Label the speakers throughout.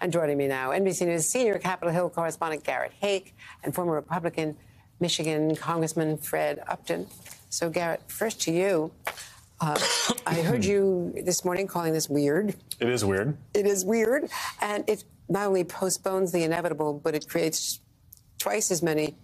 Speaker 1: And joining me now, NBC News senior Capitol Hill correspondent Garrett Haake and former Republican Michigan Congressman Fred Upton. So, Garrett, first to you. Uh, I heard you this morning calling this weird.
Speaker 2: It is weird.
Speaker 1: It is weird. And it not only postpones the inevitable, but it creates twice as many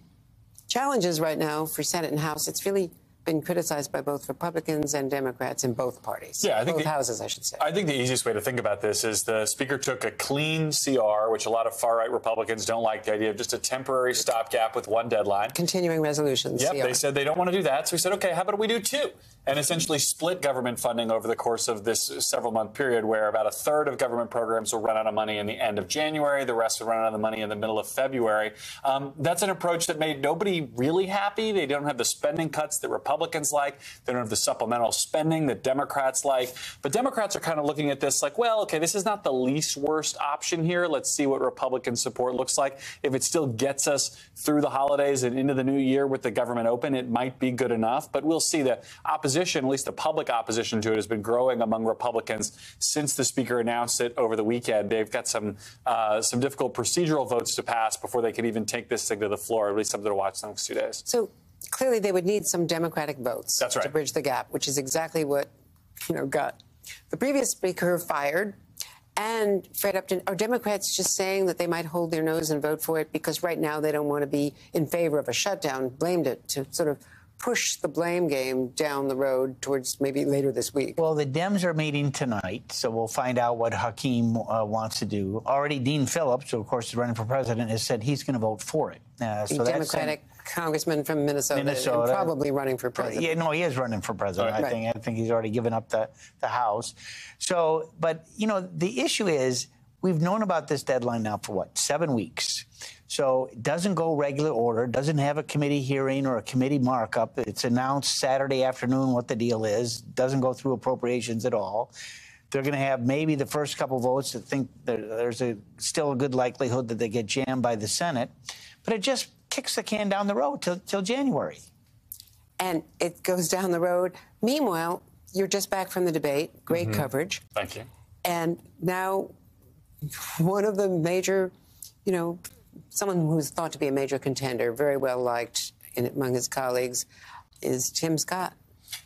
Speaker 1: challenges right now for Senate and House. It's really been criticized by both Republicans and Democrats in both parties.
Speaker 2: Yeah, I think
Speaker 1: both
Speaker 2: the,
Speaker 1: houses, I should say.
Speaker 2: I think the easiest way to think about this is the Speaker took a clean CR, which a lot of far right Republicans don't like the idea of just a temporary stopgap with one deadline.
Speaker 1: Continuing resolutions.
Speaker 2: Yep,
Speaker 1: CR.
Speaker 2: they said they don't want to do that. So we said, okay, how about we do two? And essentially split government funding over the course of this several month period where about a third of government programs will run out of money in the end of January. The rest will run out of money in the middle of February. Um, that's an approach that made nobody really happy. They don't have the spending cuts that Republicans like. They don't have the supplemental spending that Democrats like. But Democrats are kind of looking at this like, well, okay, this is not the least worst option here. Let's see what Republican support looks like. If it still gets us through the holidays and into the new year with the government open, it might be good enough. But we'll see. The opposition, at least the public opposition to it, has been growing among Republicans since the Speaker announced it over the weekend. They've got some uh, some difficult procedural votes to pass before they can even take this thing to the floor. At least something to watch the next two days.
Speaker 1: So clearly, they would need some Democratic votes
Speaker 2: That's right.
Speaker 1: to bridge the gap, which is exactly what you know got the previous Speaker fired. And Fred Upton, are Democrats just saying that they might hold their nose and vote for it because right now they don't want to be in favor of a shutdown, blamed it to sort of push the blame game down the road towards maybe later this week?
Speaker 3: Well, the Dems are meeting tonight, so we'll find out what Hakeem uh, wants to do. Already, Dean Phillips, who of course is running for president, has said he's going to vote for it. Uh,
Speaker 1: so Democratic congressman from Minnesota,
Speaker 3: Minnesota,
Speaker 1: probably running for president.
Speaker 3: Yeah, no, he is running for president.
Speaker 1: Right.
Speaker 3: I think. I think he's already given up the the House. So, but you know, the issue is we've known about this deadline now for what seven weeks. So it doesn't go regular order, doesn't have a committee hearing or a committee markup. It's announced Saturday afternoon what the deal is, doesn't go through appropriations at all. They're going to have maybe the first couple votes that think there's a still a good likelihood that they get jammed by the Senate, but it just kicks the can down the road till, till January.
Speaker 1: And it goes down the road. Meanwhile, you're just back from the debate. Great
Speaker 2: Mm-hmm.
Speaker 1: coverage.
Speaker 2: Thank you.
Speaker 1: And now, one of the major, you know, someone who's thought to be a major contender, very well liked in, among his colleagues, is Tim Scott.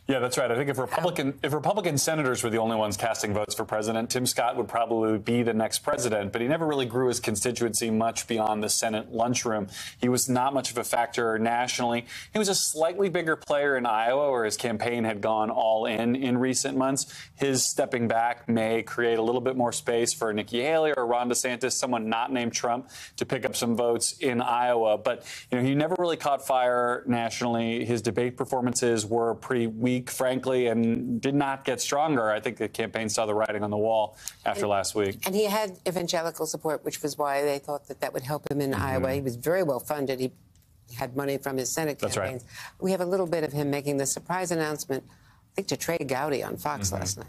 Speaker 2: Yeah, that's right. I think if Republican if Republican senators were the only ones casting votes for president, Tim Scott would probably be the next president. But he never really grew his constituency much beyond the Senate lunchroom. He was not much of a factor nationally. He was a slightly bigger player in Iowa, where his campaign had gone all in in recent months. His stepping back may create a little bit more space for Nikki Haley or Ron DeSantis, someone not named Trump, to pick up some votes in Iowa. But you know, he never really caught fire nationally. His debate performances were pretty weak frankly, and did not get stronger. I think the campaign saw the writing on the wall after
Speaker 1: and,
Speaker 2: last week.
Speaker 1: And he had evangelical support, which was why they thought that that would help him in mm-hmm. Iowa. He was very well funded. He had money from his Senate
Speaker 2: That's
Speaker 1: campaigns.
Speaker 2: Right.
Speaker 1: We have a little bit of him making the surprise announcement, I think, to Trey Gowdy on Fox
Speaker 2: Mm-hmm.
Speaker 1: last night.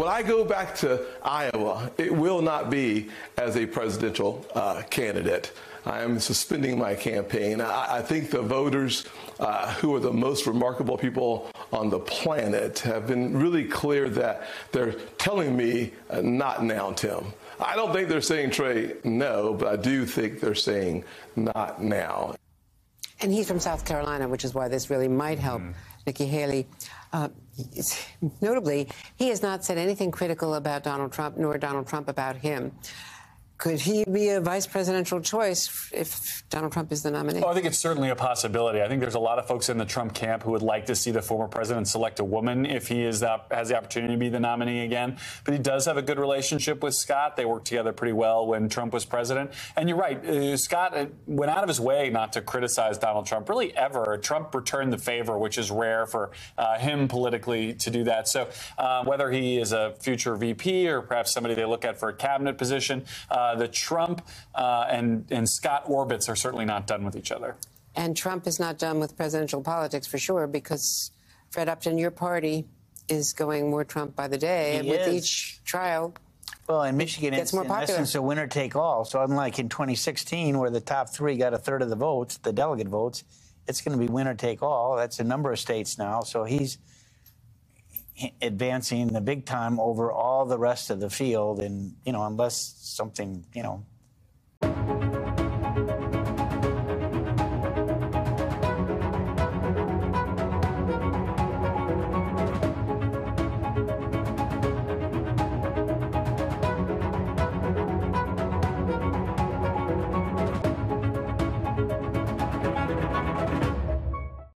Speaker 4: When I go back to Iowa, it will not be as a presidential uh, candidate. I am suspending my campaign. I, I think the voters uh, who are the most remarkable people on the planet have been really clear that they're telling me, uh, not now, Tim. I don't think they're saying, Trey, no, but I do think they're saying, not now.
Speaker 1: And he's from South Carolina, which is why this really might help mm. Nikki Haley. Uh, notably, he has not said anything critical about Donald Trump, nor Donald Trump about him. Could he be a vice presidential choice if Donald Trump is the nominee?
Speaker 2: Well, I think it's certainly a possibility. I think there's a lot of folks in the Trump camp who would like to see the former president select a woman if he is has the opportunity to be the nominee again. But he does have a good relationship with Scott. They worked together pretty well when Trump was president. And you're right, uh, Scott went out of his way not to criticize Donald Trump really ever. Trump returned the favor, which is rare for uh, him politically to do that. So uh, whether he is a future VP or perhaps somebody they look at for a cabinet position, uh, the Trump uh, and, and Scott orbits are certainly not done with each other.
Speaker 1: And Trump is not done with presidential politics for sure, because Fred Upton, your party is going more Trump by the day.
Speaker 3: He
Speaker 1: and with
Speaker 3: is.
Speaker 1: each trial,
Speaker 3: well, in Michigan, it's
Speaker 1: more
Speaker 3: in
Speaker 1: popular.
Speaker 3: essence a winner take all. So unlike in 2016, where the top three got a third of the votes, the delegate votes, it's going to be winner take all. That's a number of states now. So he's advancing the big time over all the rest of the field, and you know, unless something you know